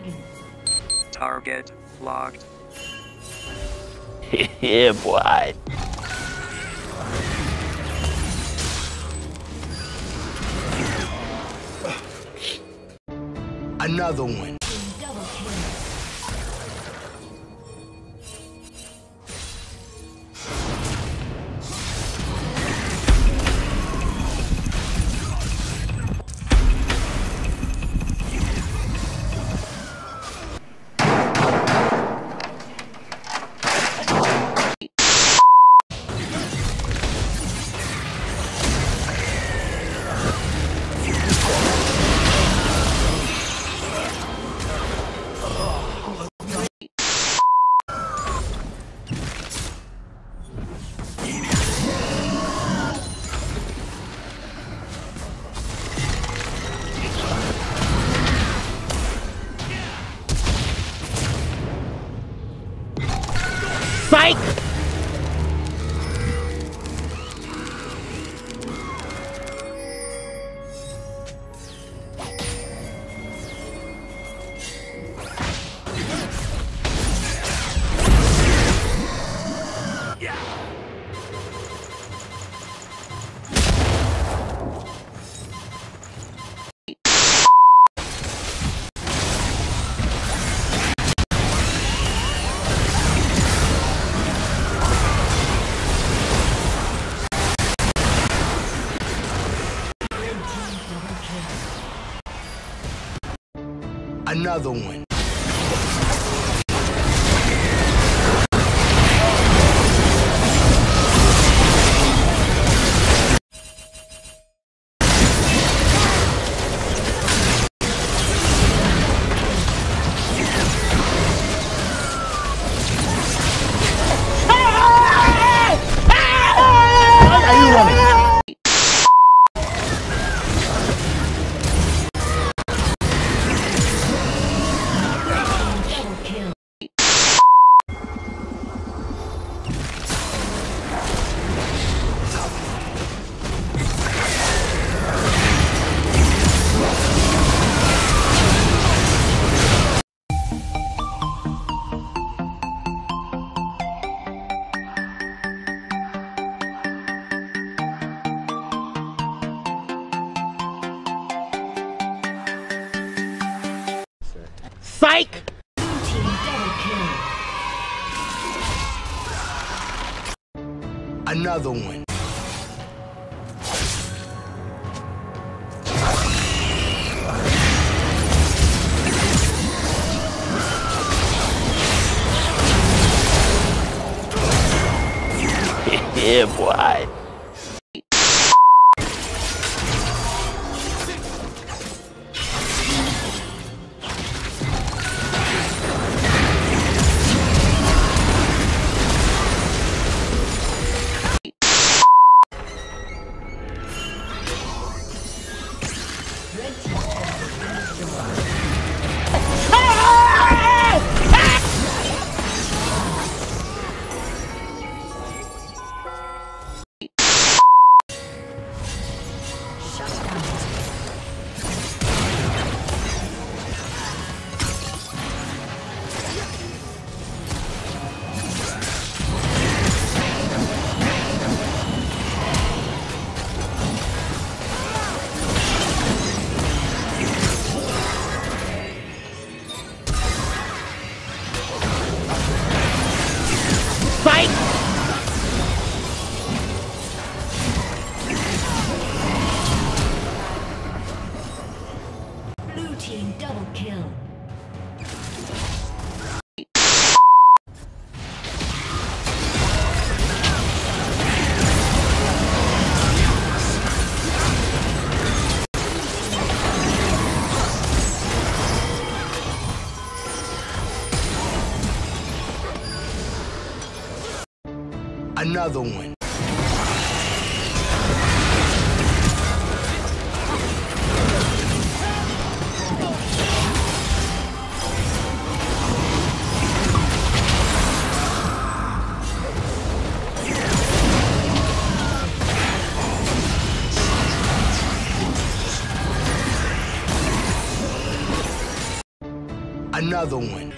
dragon. Target locked. yeah, boy. Another one. Psych! Another one. Are you running? Psych! Blue team double kill. Another one. yeah, boy. Team double kill. Another one. Another one.